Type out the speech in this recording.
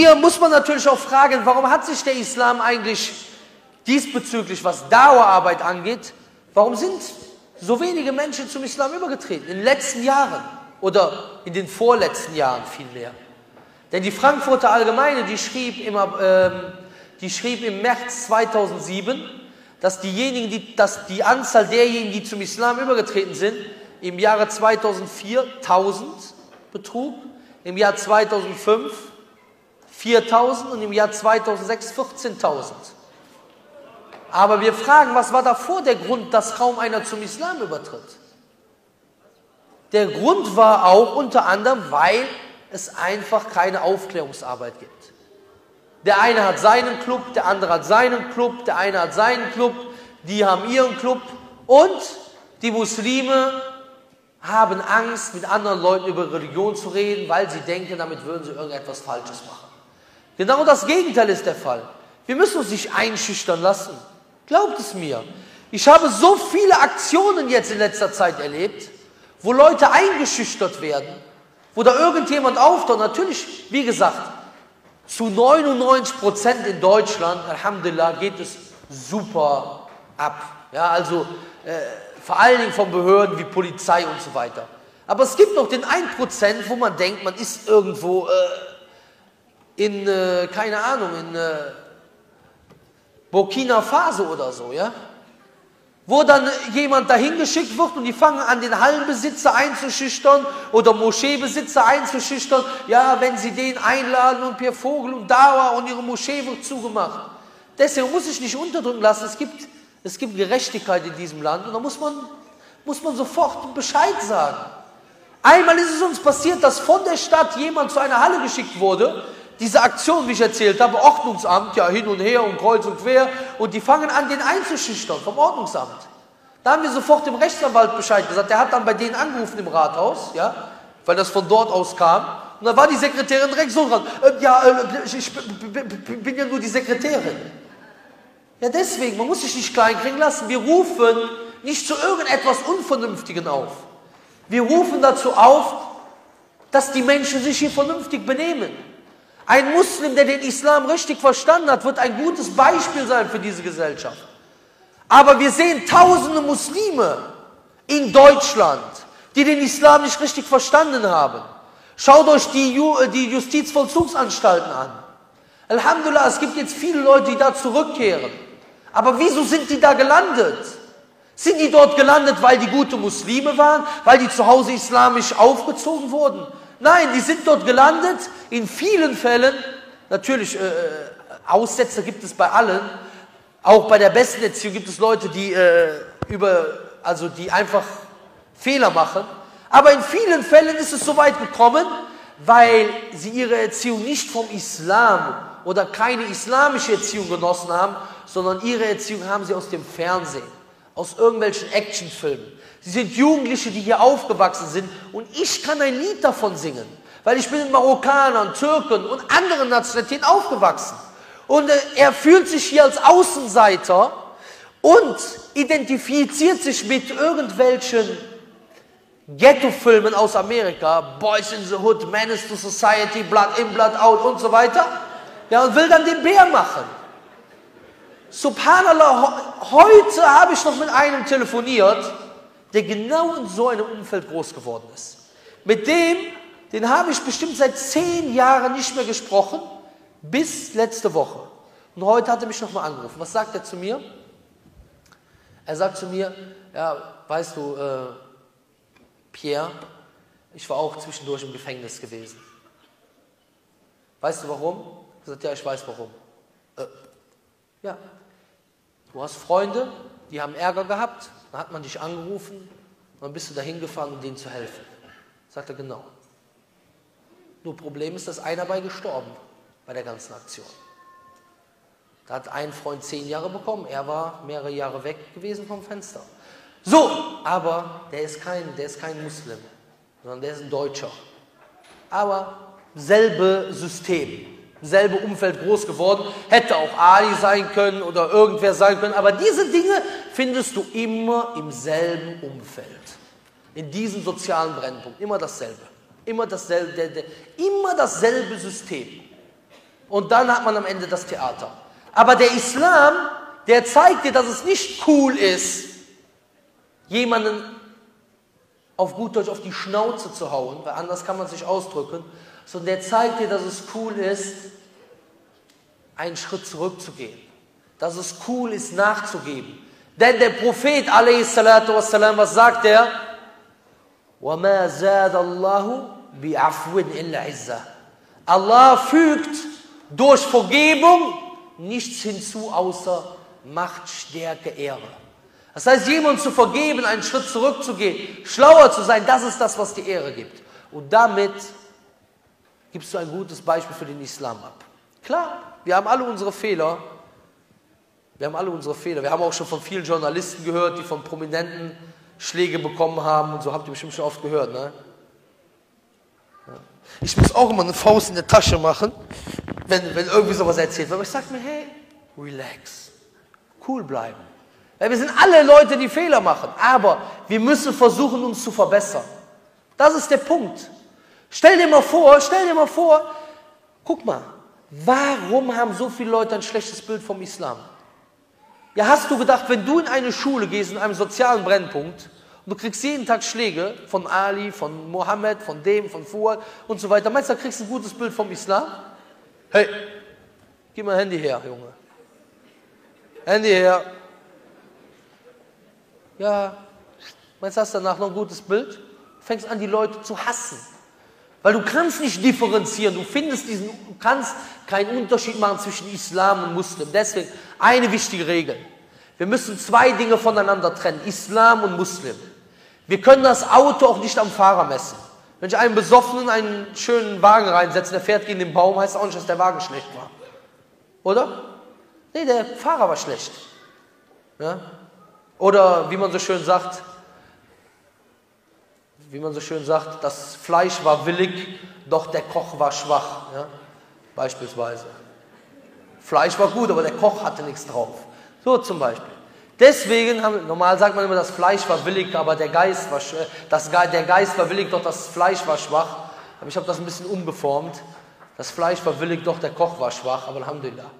Hier muss man natürlich auch fragen, warum hat sich der Islam eigentlich diesbezüglich, was Dauerarbeit angeht, warum sind so wenige Menschen zum Islam übergetreten? In den letzten Jahren oder in den vorletzten Jahren vielmehr. Denn die Frankfurter Allgemeine, die schrieb, immer, ähm, die schrieb im März 2007, dass, diejenigen, die, dass die Anzahl derjenigen, die zum Islam übergetreten sind, im Jahre 2004 1000 betrug, im Jahr 2005 4000 und im Jahr 2006 14.000. Aber wir fragen, was war davor der Grund, dass kaum einer zum Islam übertritt? Der Grund war auch unter anderem, weil es einfach keine Aufklärungsarbeit gibt. Der eine hat seinen Club, der andere hat seinen Club, der eine hat seinen Club, die haben ihren Club und die Muslime haben Angst, mit anderen Leuten über Religion zu reden, weil sie denken, damit würden sie irgendetwas Falsches machen. Genau das Gegenteil ist der Fall. Wir müssen uns nicht einschüchtern lassen. Glaubt es mir. Ich habe so viele Aktionen jetzt in letzter Zeit erlebt, wo Leute eingeschüchtert werden, wo da irgendjemand auftaucht. Natürlich, wie gesagt, zu 99 Prozent in Deutschland, Alhamdulillah, geht es super ab. Ja, also äh, vor allen Dingen von Behörden wie Polizei und so weiter. Aber es gibt noch den 1 Prozent, wo man denkt, man ist irgendwo äh, in, äh, keine Ahnung, in äh, Burkina Faso oder so, ja wo dann jemand dahin geschickt wird und die fangen an, den Hallenbesitzer einzuschüchtern oder Moscheebesitzer einzuschüchtern. Ja, wenn sie den einladen und per Vogel und Dauer und ihre Moschee wird zugemacht. Deswegen muss ich nicht unterdrücken lassen. Es gibt, es gibt Gerechtigkeit in diesem Land und da muss man, muss man sofort Bescheid sagen. Einmal ist es uns passiert, dass von der Stadt jemand zu einer Halle geschickt wurde, diese Aktion, wie ich erzählt habe, Ordnungsamt, ja hin und her und kreuz und quer, und die fangen an, den einzuschüchtern vom Ordnungsamt. Da haben wir sofort dem Rechtsanwalt Bescheid gesagt. Der hat dann bei denen angerufen im Rathaus, ja, weil das von dort aus kam. Und dann war die Sekretärin direkt so dran. Äh, ja, äh, ich bin ja nur die Sekretärin. Ja, deswegen, man muss sich nicht kleinkriegen lassen. Wir rufen nicht zu irgendetwas Unvernünftigen auf. Wir rufen dazu auf, dass die Menschen sich hier vernünftig benehmen. Ein Muslim, der den Islam richtig verstanden hat, wird ein gutes Beispiel sein für diese Gesellschaft. Aber wir sehen tausende Muslime in Deutschland, die den Islam nicht richtig verstanden haben. Schaut euch die, Ju die Justizvollzugsanstalten an. Alhamdulillah, es gibt jetzt viele Leute, die da zurückkehren. Aber wieso sind die da gelandet? Sind die dort gelandet, weil die gute Muslime waren, weil die zu Hause islamisch aufgezogen wurden? Nein, die sind dort gelandet, in vielen Fällen, natürlich äh, äh, Aussetzer gibt es bei allen, auch bei der besten Erziehung gibt es Leute, die, äh, über, also die einfach Fehler machen, aber in vielen Fällen ist es so weit gekommen, weil sie ihre Erziehung nicht vom Islam oder keine islamische Erziehung genossen haben, sondern ihre Erziehung haben sie aus dem Fernsehen, aus irgendwelchen Actionfilmen. Sie sind Jugendliche, die hier aufgewachsen sind und ich kann ein Lied davon singen, weil ich bin in Marokkanern, Türken und anderen Nationalitäten aufgewachsen. Und äh, er fühlt sich hier als Außenseiter und identifiziert sich mit irgendwelchen Ghetto-Filmen aus Amerika, Boys in the Hood, Menace to Society, Blood in, Blood out und so weiter. Ja, und will dann den Bär machen. Subhanallah, heute habe ich noch mit einem telefoniert, der genau in so einem Umfeld groß geworden ist. Mit dem, den habe ich bestimmt seit zehn Jahren nicht mehr gesprochen, bis letzte Woche. Und heute hat er mich nochmal angerufen. Was sagt er zu mir? Er sagt zu mir, ja, weißt du, äh, Pierre, ich war auch zwischendurch im Gefängnis gewesen. Weißt du warum? Er sagt, ja, ich weiß warum. Äh, ja, du hast Freunde, die haben Ärger gehabt, dann hat man dich angerufen und dann bist du dahin gefahren, um denen zu helfen. Sagt er genau. Nur Problem ist, dass einer bei gestorben bei der ganzen Aktion. Da hat ein Freund zehn Jahre bekommen, er war mehrere Jahre weg gewesen vom Fenster. So, aber der ist kein, der ist kein Muslim, sondern der ist ein Deutscher. Aber selbe System selbe Umfeld groß geworden, hätte auch Ali sein können oder irgendwer sein können, aber diese Dinge findest du immer im selben Umfeld, in diesem sozialen Brennpunkt, immer dasselbe, immer dasselbe, immer dasselbe System. Und dann hat man am Ende das Theater. Aber der Islam, der zeigt dir, dass es nicht cool ist, jemanden auf gut Deutsch auf die Schnauze zu hauen, weil anders kann man sich ausdrücken, sondern der zeigt dir, dass es cool ist, einen Schritt zurückzugehen. Dass es cool ist, nachzugeben. Denn der Prophet, wassalam, was sagt er? وَمَا زَادَ اللَّهُ بِعَفْوٍ إِلَّا عِزَّةً Allah fügt durch Vergebung nichts hinzu, außer Macht, Stärke, Ehre. Das heißt, jemand zu vergeben, einen Schritt zurückzugehen, schlauer zu sein, das ist das, was die Ehre gibt. Und damit gibst du ein gutes Beispiel für den Islam ab. Klar, wir haben alle unsere Fehler. Wir haben alle unsere Fehler. Wir haben auch schon von vielen Journalisten gehört, die von Prominenten Schläge bekommen haben. Und so habt ihr bestimmt schon oft gehört, ne? Ich muss auch immer eine Faust in der Tasche machen, wenn, wenn irgendwie sowas erzählt wird. Aber ich sage mir, hey, relax, cool bleiben. Weil wir sind alle Leute, die Fehler machen. Aber wir müssen versuchen, uns zu verbessern. Das ist der Punkt. Stell dir mal vor, stell dir mal vor, guck mal, warum haben so viele Leute ein schlechtes Bild vom Islam? Ja, hast du gedacht, wenn du in eine Schule gehst, in einem sozialen Brennpunkt, und du kriegst jeden Tag Schläge von Ali, von Mohammed, von dem, von Fuad und so weiter, meinst du, da kriegst du ein gutes Bild vom Islam? Hey, gib mal Handy her, Junge. Handy her. Ja, du, hast danach noch ein gutes Bild? Du fängst an, die Leute zu hassen. Weil du kannst nicht differenzieren, du findest diesen, du kannst keinen Unterschied machen zwischen Islam und Muslim. Deswegen eine wichtige Regel. Wir müssen zwei Dinge voneinander trennen, Islam und Muslim. Wir können das Auto auch nicht am Fahrer messen. Wenn ich einen Besoffenen einen schönen Wagen reinsetze, der fährt gegen den Baum, heißt auch nicht, dass der Wagen schlecht war. Oder? Nee, der Fahrer war schlecht. Ja? Oder wie man so schön sagt, wie man so schön sagt, das Fleisch war willig, doch der Koch war schwach. Ja? Beispielsweise. Fleisch war gut, aber der Koch hatte nichts drauf. So zum Beispiel. Deswegen, haben, normal sagt man immer, das Fleisch war willig, aber der Geist war, das, der Geist war willig, doch das Fleisch war schwach. Aber ich habe das ein bisschen umgeformt. Das Fleisch war willig, doch der Koch war schwach, aber Alhamdulillah.